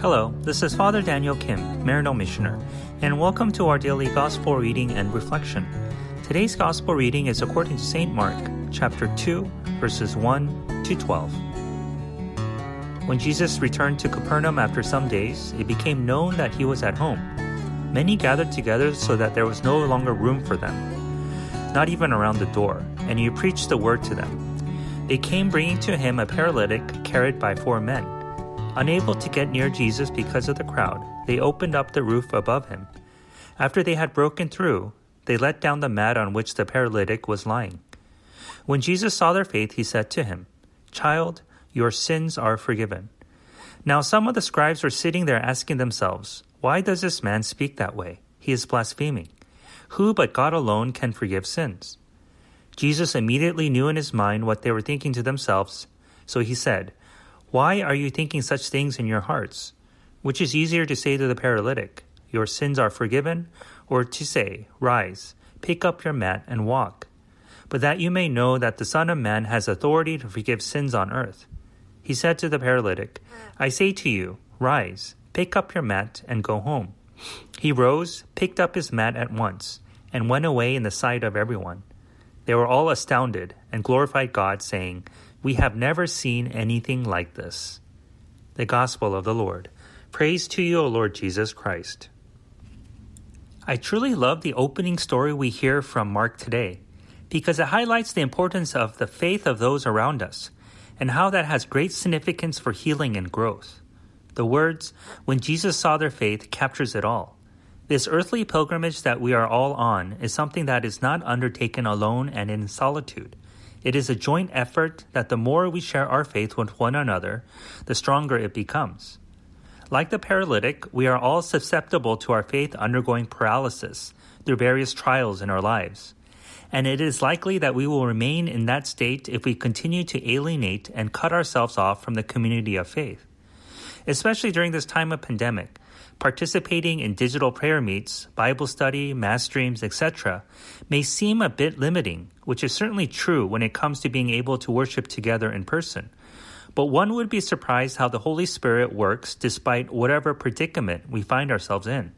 Hello, this is Father Daniel Kim, Maryknoll Missioner, and welcome to our daily Gospel reading and reflection. Today's Gospel reading is according to St. Mark, chapter 2, verses 1 to 12. When Jesus returned to Capernaum after some days, it became known that he was at home. Many gathered together so that there was no longer room for them, not even around the door, and he preached the word to them. They came bringing to him a paralytic carried by four men. Unable to get near Jesus because of the crowd, they opened up the roof above him. After they had broken through, they let down the mat on which the paralytic was lying. When Jesus saw their faith, he said to him, Child, your sins are forgiven. Now some of the scribes were sitting there asking themselves, Why does this man speak that way? He is blaspheming. Who but God alone can forgive sins? Jesus immediately knew in his mind what they were thinking to themselves, so he said, why are you thinking such things in your hearts? Which is easier to say to the paralytic, Your sins are forgiven, or to say, Rise, pick up your mat, and walk? But that you may know that the Son of Man has authority to forgive sins on earth. He said to the paralytic, I say to you, Rise, pick up your mat, and go home. He rose, picked up his mat at once, and went away in the sight of everyone. They were all astounded and glorified God, saying, we have never seen anything like this. The Gospel of the Lord. Praise to you, O Lord Jesus Christ. I truly love the opening story we hear from Mark today because it highlights the importance of the faith of those around us and how that has great significance for healing and growth. The words, when Jesus saw their faith, captures it all. This earthly pilgrimage that we are all on is something that is not undertaken alone and in solitude. It is a joint effort that the more we share our faith with one another, the stronger it becomes. Like the paralytic, we are all susceptible to our faith undergoing paralysis through various trials in our lives. And it is likely that we will remain in that state if we continue to alienate and cut ourselves off from the community of faith. Especially during this time of pandemic, participating in digital prayer meets, Bible study, mass streams, etc., may seem a bit limiting, which is certainly true when it comes to being able to worship together in person. But one would be surprised how the Holy Spirit works despite whatever predicament we find ourselves in.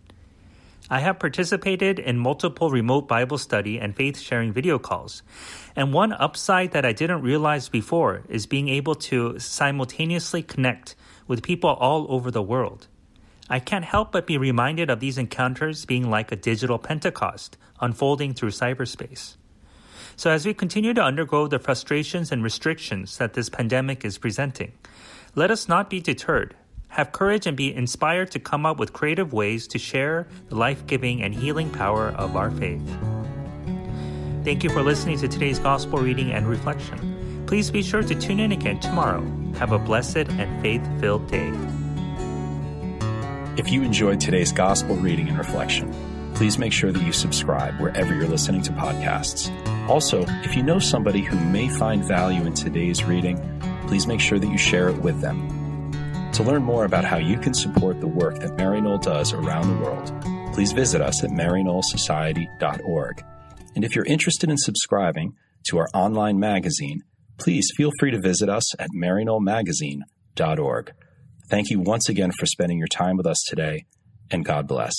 I have participated in multiple remote Bible study and faith sharing video calls. And one upside that I didn't realize before is being able to simultaneously connect with people all over the world. I can't help but be reminded of these encounters being like a digital Pentecost unfolding through cyberspace. So, as we continue to undergo the frustrations and restrictions that this pandemic is presenting, let us not be deterred. Have courage and be inspired to come up with creative ways to share the life giving and healing power of our faith. Thank you for listening to today's gospel reading and reflection. Please be sure to tune in again tomorrow. Have a blessed and faith filled day. If you enjoyed today's gospel reading and reflection, please make sure that you subscribe wherever you're listening to podcasts. Also, if you know somebody who may find value in today's reading, please make sure that you share it with them. To learn more about how you can support the work that Maryknoll does around the world, please visit us at maryknollsociety.org. And if you're interested in subscribing to our online magazine, please feel free to visit us at maryknollmagazine.org. Thank you once again for spending your time with us today, and God bless.